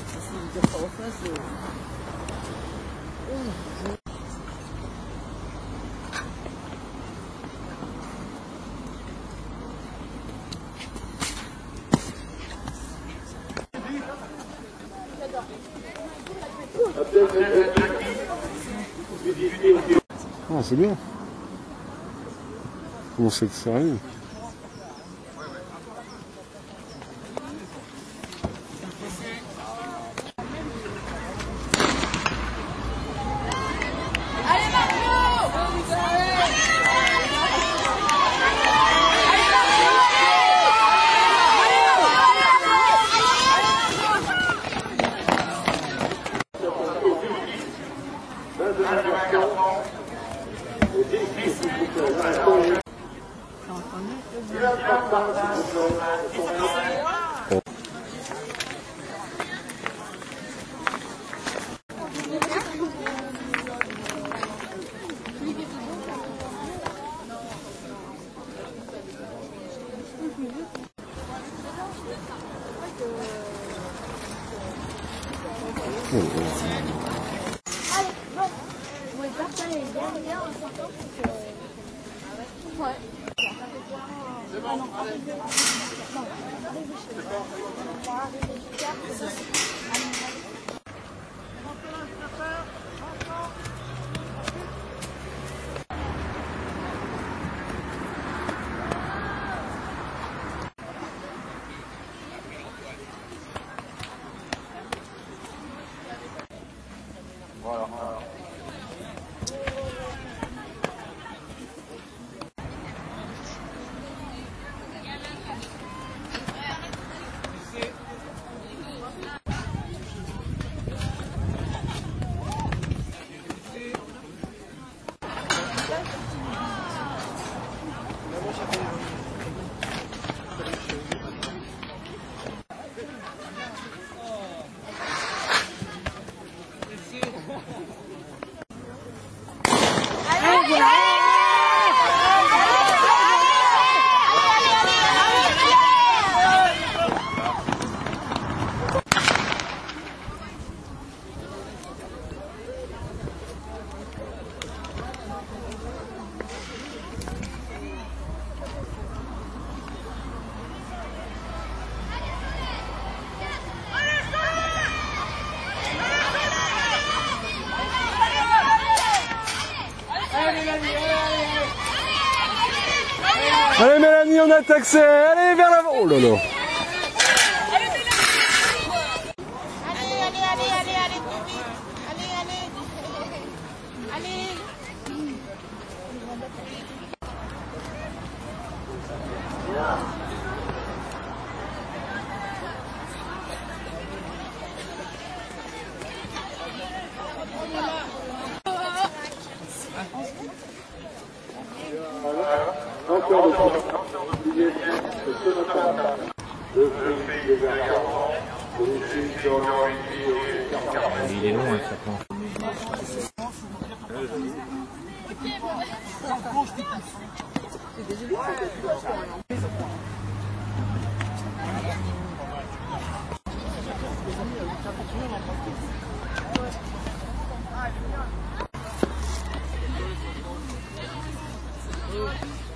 Das ist ein Gebrauchversuch. Oh, so. Ah, c'est bien. Comment c'est que ça arrive? Allez, Ouais. C'est bon, allez. Allez Mélanie, on a taxé Allez vers l'avant. Oh là là. Allez, allez, allez, allez, allez, trop vite. Allez, allez. Allez. Encore de plus, ce matin, le pays des Vergarbans, le Il est long, hein, ça planche. Anton